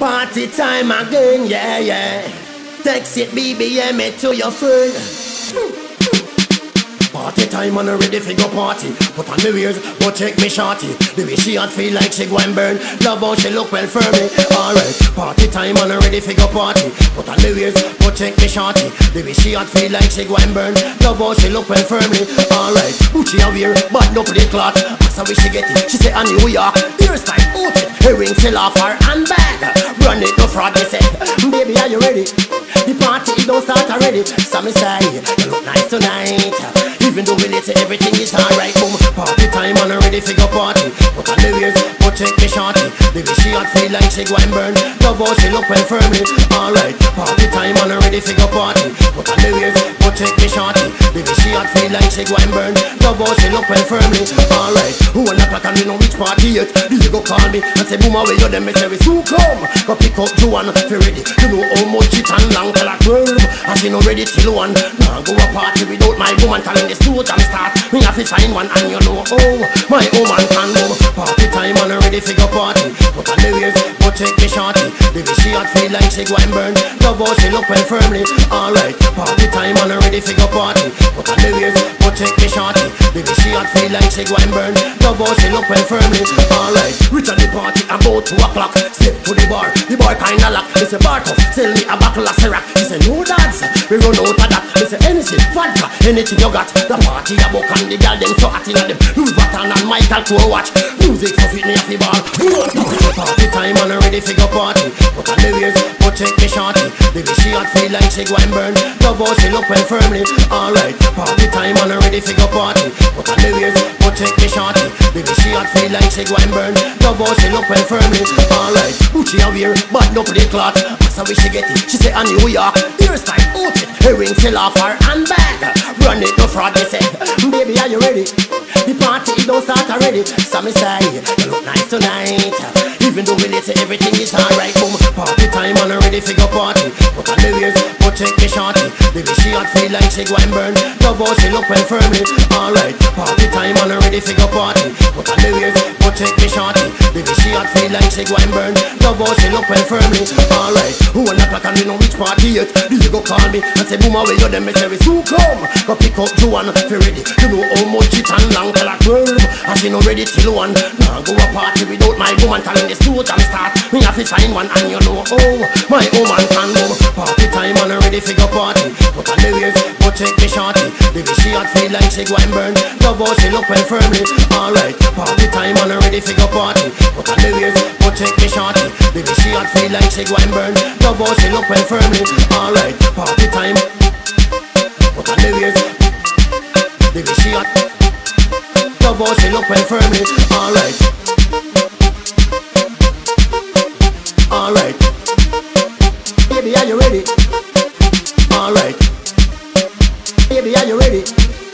Party time again, yeah, yeah. Text it BBM to your friend. Party time and ready for go party. Put on me ears, but check me shorty. The way she hot feel like she go and burn. Love how she look well for me. Alright, party time and ready for go party. Put on me ears, but check me shorty. The way she hot feel like she go and burn. Love how she look well for me. Alright, Gucci a wear, but no play cloth. Her where she get it. She say I New York. Hairstyle, out it. Earring still off her handbag. Run it, no fraud, they say. Baby, are you ready? The party don't start already. So me say, you look nice tonight. Even though we late, everything is alright. Boom, party time and ready for go party. Put on the ears, check me shorty. The way she hot feel like she go and burn. Love how she look well firmly. Alright, party time and ready for go party. Put on the ears, but check me shorty. The way she hot feel like she go and burn. Love how she look well firmly. Alright, who the clock and we know which party yet? You go call me and say boom away you them me say we come. Go pick up Joanne, fi ready. You know how much it and long till I twelve. And she no ready till one. Now go a party without my woman calling the studio jam start. Me have to find one and you know oh my woman can move. Party on the ears, but check me shorty. The she hot feel like she go and burn. Love how she look well firmly. Alright, party time and ready for go party. Put on the ears, but check me shorty. The she hot feel like she go and burn. Love how she look well firmly. Alright, reach at the party about two o'clock. Step to the bar, the boy kinda lock. He say bar sell me a bottle of Ciroc. He say no dads, we run out of that. Say anything, vodka, anything you got. The party a book and the girl them so hot inna them. Louis Vuitton and Michael Kors watch. Music so sweet me a ball. Party time and ready for go party. Put on the ears, but check me shorty. The way she hot feel like she go and burn. How she look well firmly. Alright, party time and ready for go party. Put on the ears, check me shorty. The way she hot feel like she go and burn. Love how she look well firmly. Alright, Gucci a wear, but no play cloth. Her where she get it. She say I New York. Hairstyle, out it. Earring still off her handbag. Run it, no fraud, they say. Baby, are you ready? The party don't start already. So me say, you look nice tonight. Even though we late, everything is alright. Boom, party time and ready for go party. Put on the ears, but check me shorty. The way she hot feel like she go and burn. How she look well firmly. Alright, party time and ready for go party. Put on the ears, but check me shorty. The way she hot feel like she go and burn. How she look well firmly. Alright, who the clock and we know which party yet? Do you go call me and say boom away you them me say we come. Go pick up Joanne, fi ready. You know how much it and long like twelve. And she no ready till one. Now go a party without my woman calling the studio jam start. Me have to find one and you know oh my woman can move. Party time and ready go party. Put on the ears, but check me shorty. The way she hot feel like she go and burn. Love how she look well firmly. Eh? Alright, party time and ready go party. Put on the ears, but check me shorty. The way she hot feel like she go and burn. Love how she look well firmly. Eh? Alright, party She look well firmly. Alright. Alright. Baby, are you ready? Alright. Baby, are you ready?